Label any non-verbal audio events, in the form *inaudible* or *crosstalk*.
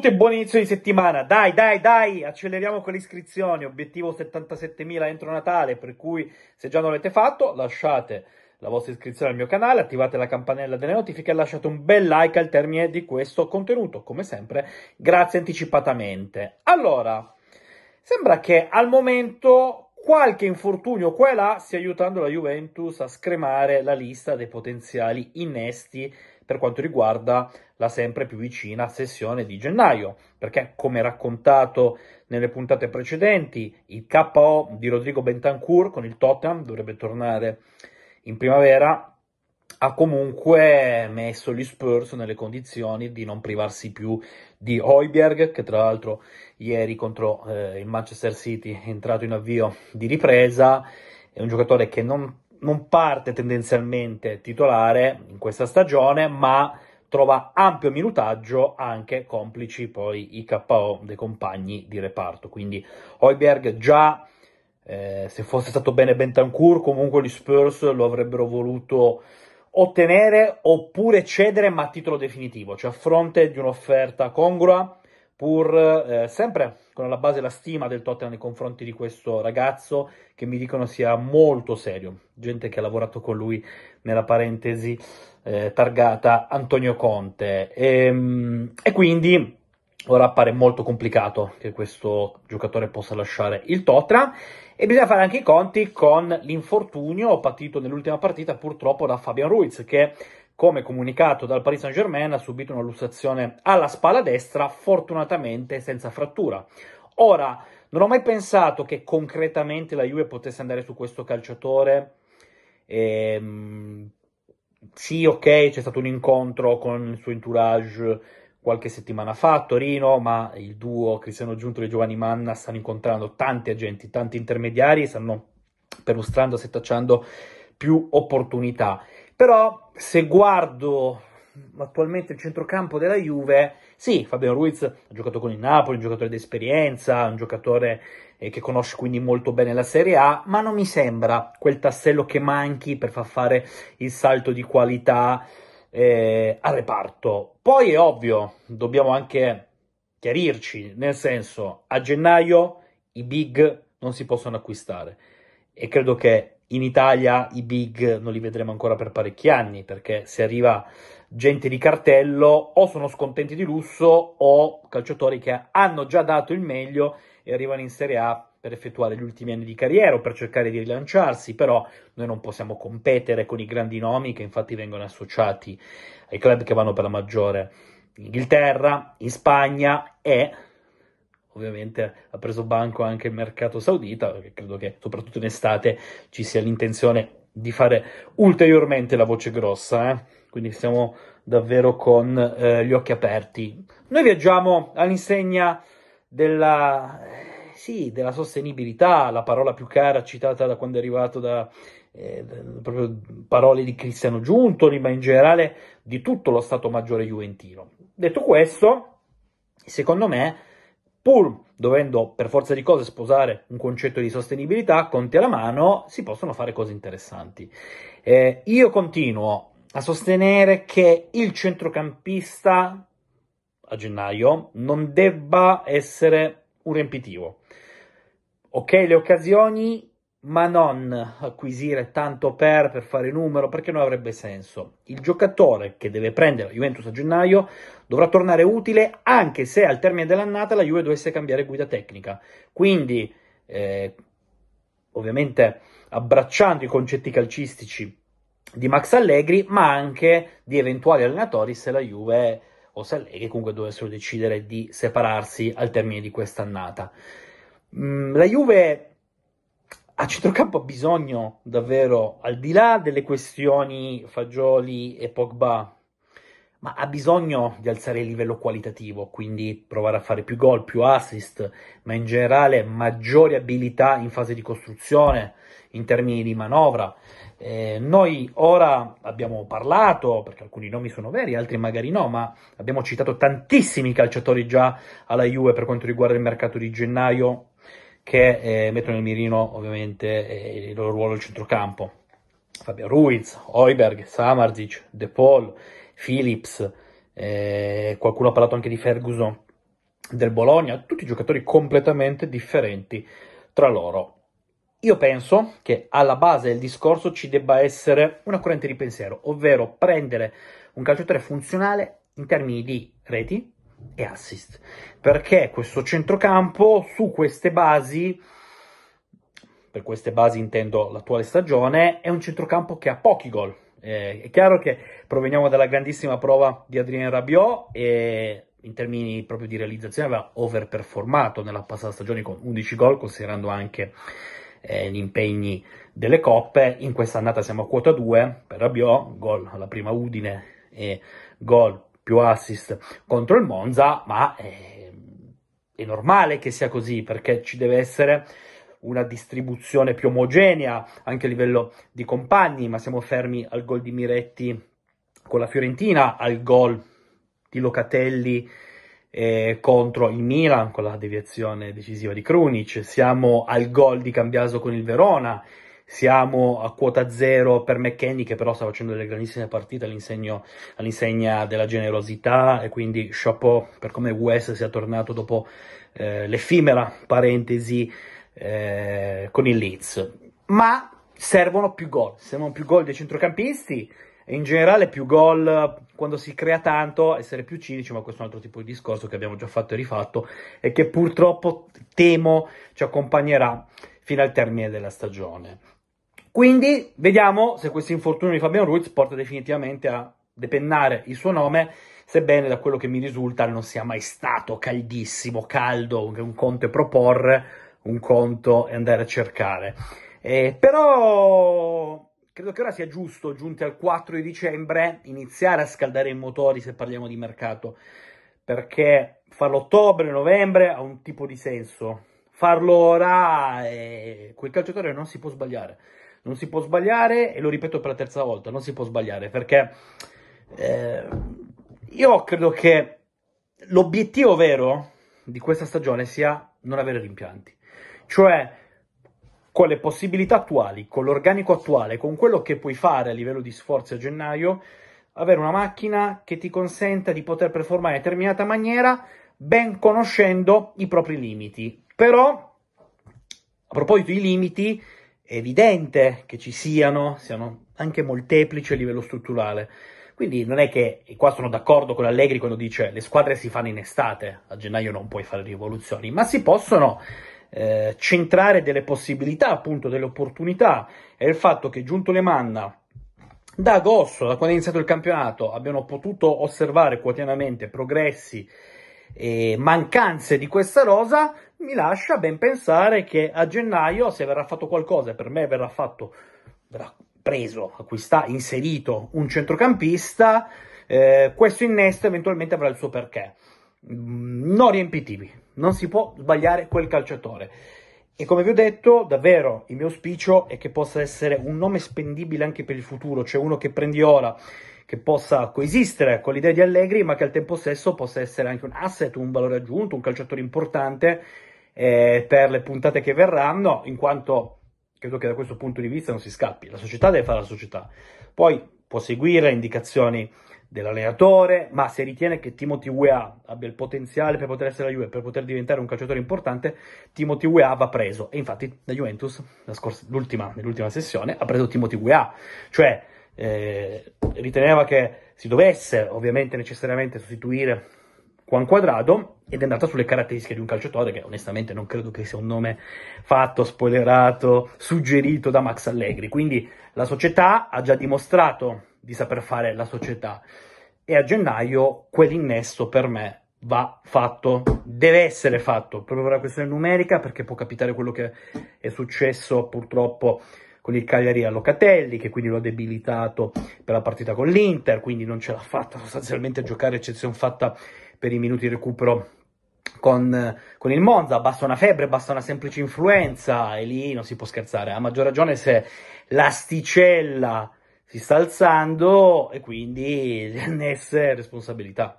Tutti buon inizio di settimana, dai dai dai, acceleriamo con le iscrizioni, obiettivo 77.000 entro Natale, per cui se già non l'avete fatto lasciate la vostra iscrizione al mio canale, attivate la campanella delle notifiche e lasciate un bel like al termine di questo contenuto, come sempre grazie anticipatamente. Allora, sembra che al momento qualche infortunio qua e là stia aiutando la Juventus a scremare la lista dei potenziali innesti per quanto riguarda la sempre più vicina sessione di gennaio, perché come raccontato nelle puntate precedenti, il KO di Rodrigo Bentancur con il Tottenham dovrebbe tornare in primavera, ha comunque messo gli Spurs nelle condizioni di non privarsi più di Hoiberg, che tra l'altro ieri contro eh, il Manchester City è entrato in avvio di ripresa, è un giocatore che non non parte tendenzialmente titolare in questa stagione, ma trova ampio minutaggio anche complici poi i KO dei compagni di reparto. Quindi Hoiberg già, eh, se fosse stato bene Bentancur, comunque gli Spurs lo avrebbero voluto ottenere oppure cedere ma a titolo definitivo, cioè a fronte di un'offerta congrua pur eh, sempre con alla base la stima del Tottenham nei confronti di questo ragazzo che mi dicono sia molto serio, gente che ha lavorato con lui nella parentesi eh, targata Antonio Conte. E, ehm, e quindi ora appare molto complicato che questo giocatore possa lasciare il Tottenham. E bisogna fare anche i conti con l'infortunio patito nell'ultima partita purtroppo da Fabian Ruiz che come comunicato dal Paris Saint-Germain, ha subito una lussazione alla spalla destra, fortunatamente senza frattura. Ora, non ho mai pensato che concretamente la Juve potesse andare su questo calciatore. Ehm, sì, ok, c'è stato un incontro con il suo entourage qualche settimana fa a Torino, ma il duo Cristiano Giunto e Giovanni Manna stanno incontrando tanti agenti, tanti intermediari, stanno perlustrando, setacciando più opportunità. Però se guardo attualmente il centrocampo della Juve, sì, Fabio Ruiz ha giocato con il Napoli, un giocatore di esperienza, un giocatore eh, che conosce quindi molto bene la Serie A, ma non mi sembra quel tassello che manchi per far fare il salto di qualità eh, al reparto. Poi è ovvio, dobbiamo anche chiarirci, nel senso, a gennaio i big non si possono acquistare e credo che in Italia i big non li vedremo ancora per parecchi anni, perché se arriva gente di cartello o sono scontenti di lusso o calciatori che hanno già dato il meglio e arrivano in Serie A per effettuare gli ultimi anni di carriera o per cercare di rilanciarsi, però noi non possiamo competere con i grandi nomi che infatti vengono associati ai club che vanno per la maggiore. In Inghilterra, in Spagna e ovviamente ha preso banco anche il mercato saudita, perché credo che soprattutto in estate ci sia l'intenzione di fare ulteriormente la voce grossa, eh? quindi siamo davvero con eh, gli occhi aperti. Noi viaggiamo all'insegna della, sì, della sostenibilità, la parola più cara citata da quando è arrivato da, eh, proprio parole di Cristiano Giuntoli, ma in generale di tutto lo Stato Maggiore Juventino. Detto questo, secondo me pur dovendo per forza di cose sposare un concetto di sostenibilità, conti alla mano, si possono fare cose interessanti. Eh, io continuo a sostenere che il centrocampista a gennaio non debba essere un riempitivo. Ok, le occasioni ma non acquisire tanto per, per fare numero, perché non avrebbe senso. Il giocatore che deve prendere la Juventus a gennaio dovrà tornare utile anche se al termine dell'annata la Juve dovesse cambiare guida tecnica. Quindi, eh, ovviamente, abbracciando i concetti calcistici di Max Allegri, ma anche di eventuali allenatori se la Juve o se Allegri comunque dovessero decidere di separarsi al termine di quest'annata. Mm, la Juve a centrocampo ha bisogno davvero, al di là delle questioni Fagioli e Pogba, ma ha bisogno di alzare il livello qualitativo, quindi provare a fare più gol, più assist, ma in generale maggiori abilità in fase di costruzione, in termini di manovra. Eh, noi ora abbiamo parlato, perché alcuni nomi sono veri, altri magari no, ma abbiamo citato tantissimi calciatori già alla Juve per quanto riguarda il mercato di gennaio che eh, mettono nel mirino ovviamente eh, il loro ruolo al centrocampo. Fabio Ruiz, Hoiberg, Samarzic, De Paul, Phillips, eh, qualcuno ha parlato anche di Ferguson del Bologna, tutti giocatori completamente differenti tra loro. Io penso che alla base del discorso ci debba essere una corrente di pensiero, ovvero prendere un calciatore funzionale in termini di reti e assist, perché questo centrocampo su queste basi, per queste basi intendo l'attuale stagione, è un centrocampo che ha pochi gol. Eh, è chiaro che proveniamo dalla grandissima prova di Adrien Rabiot e in termini proprio di realizzazione aveva overperformato nella passata stagione con 11 gol, considerando anche eh, gli impegni delle coppe. In questa annata siamo a quota 2 per Rabiot, gol alla prima Udine e gol più assist contro il Monza, ma è, è normale che sia così perché ci deve essere una distribuzione più omogenea anche a livello di compagni, ma siamo fermi al gol di Miretti con la Fiorentina, al gol di Locatelli eh, contro il Milan con la deviazione decisiva di Krunic, siamo al gol di Cambiaso con il Verona, siamo a quota zero per McKenny che però sta facendo delle grandissime partite all'insegna della generosità e quindi chapeau per come West sia tornato dopo eh, l'effimera parentesi eh, con il Leeds. Ma servono più gol, servono più gol dei centrocampisti e in generale più gol quando si crea tanto, essere più cinici, ma questo è un altro tipo di discorso che abbiamo già fatto e rifatto e che purtroppo temo ci accompagnerà fino al termine della stagione. Quindi vediamo se questo infortunio di Fabian Ruiz porta definitivamente a depennare il suo nome, sebbene da quello che mi risulta non sia mai stato caldissimo, caldo, un conto è proporre, un conto è andare a cercare. Eh, però credo che ora sia giusto, giunti al 4 di dicembre, iniziare a scaldare i motori se parliamo di mercato, perché farlo ottobre, novembre ha un tipo di senso. Farlo ora, eh, quel calciatore non si può sbagliare. Non si può sbagliare, e lo ripeto per la terza volta, non si può sbagliare, perché eh, io credo che l'obiettivo vero di questa stagione sia non avere rimpianti. Cioè, con le possibilità attuali, con l'organico attuale, con quello che puoi fare a livello di sforzi a gennaio, avere una macchina che ti consenta di poter performare in determinata maniera, ben conoscendo i propri limiti. Però, a proposito di limiti, è evidente che ci siano, siano anche molteplici a livello strutturale. Quindi non è che, e qua sono d'accordo con Allegri quando dice le squadre si fanno in estate, a gennaio non puoi fare rivoluzioni, ma si possono eh, centrare delle possibilità, appunto delle opportunità, e il fatto che Giunto Le Manna da agosto, da quando è iniziato il campionato, abbiano potuto osservare quotidianamente progressi e mancanze di questa rosa, mi lascia ben pensare che a gennaio, se verrà fatto qualcosa, per me verrà fatto, verrà preso, acquistato, inserito un centrocampista, eh, questo innesto eventualmente avrà il suo perché. Mm, non riempitivi, non si può sbagliare quel calciatore. E come vi ho detto, davvero il mio auspicio è che possa essere un nome spendibile anche per il futuro, cioè uno che prendi ora, che possa coesistere con l'idea di Allegri, ma che al tempo stesso possa essere anche un asset, un valore aggiunto, un calciatore importante eh, per le puntate che verranno, in quanto credo che da questo punto di vista non si scappi. La società deve fare la società. Poi può seguire indicazioni dell'allenatore, ma se ritiene che Timothy Weah abbia il potenziale per poter essere la Juve, per poter diventare un calciatore importante, Timothy Weah va preso. E infatti la Juventus, la scorsa, l'ultima, nell'ultima sessione, ha preso Timothy Weah, cioè eh, riteneva che si dovesse ovviamente necessariamente sostituire Juan Quadrado ed è andata sulle caratteristiche di un calciatore che onestamente non credo che sia un nome fatto, spoilerato, suggerito da Max Allegri. Quindi la società ha già dimostrato di saper fare la società e a gennaio quell'innesto per me va fatto, deve essere fatto proprio per la questione numerica perché può capitare quello che è successo purtroppo con il Cagliari a Locatelli che quindi lo ha debilitato per la partita con l'Inter quindi non ce l'ha fatta sostanzialmente a giocare eccezione fatta per i minuti di recupero con, con, il Monza, basta una febbre, basta una semplice influenza e lì non si può scherzare, a maggior ragione se l'asticella si sta alzando e quindi *laughs* NS responsabilità.